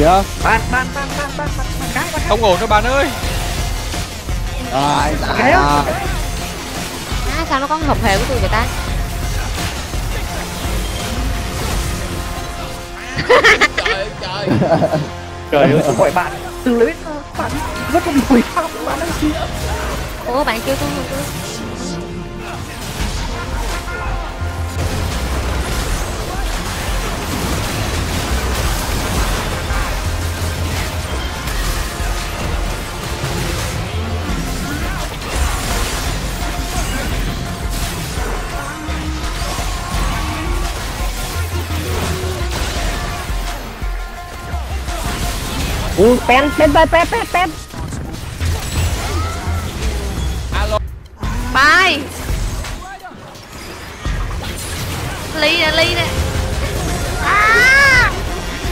chưa Ban ban ban ban ban ban ban cái ban Không ổn đâu bạn ơi. Rồi cái à, À, sao nó có hợp hệ của tôi vậy ta? Trời ơi, gọi bạn. Từ lấy bạn. Rất là mùi pháp bạn đang gì Ủa bạn chưa tôi Ừ, pen pen pen pen pen pen Bye. Ly nè, ly nè. À!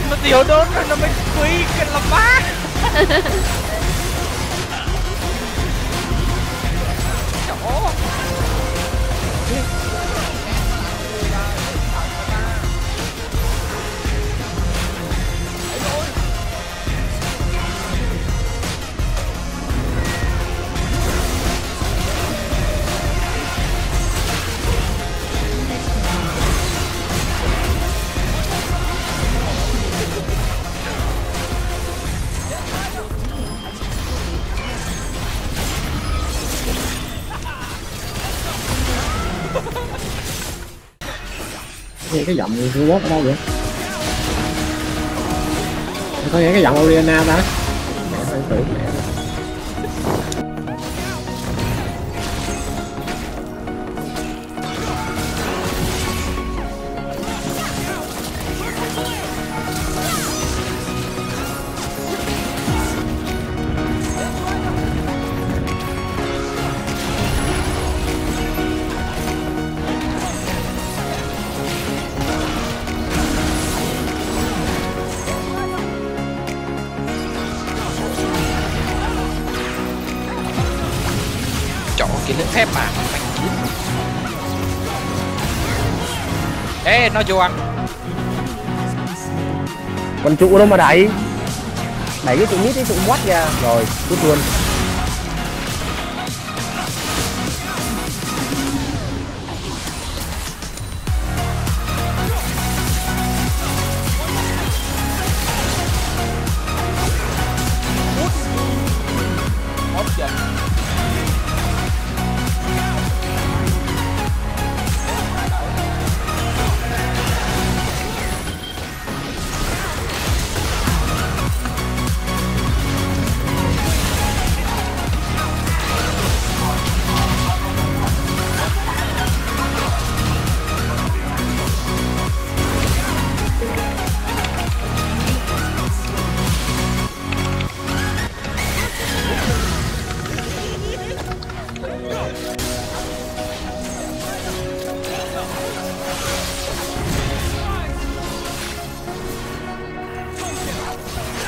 Nó tiểu đốn rồi nó mới quý cái là bác Chỗ nghe cái giọng robot ở đâu vậy? Có nghe cái giọng Oriana ta. Mẹ ơi tưởng mẹ. Cái lưỡi phép mà. Mày kiếm Ê nó vô ăn. Con trụ đâu mà đẩy? Đẩy cái trụ nít cái trụ quát ra Rồi, cút luôn. Let's go.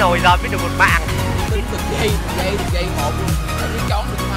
rồi lên mới được một bàn. Tính được dây, dây, dây một luôn, để được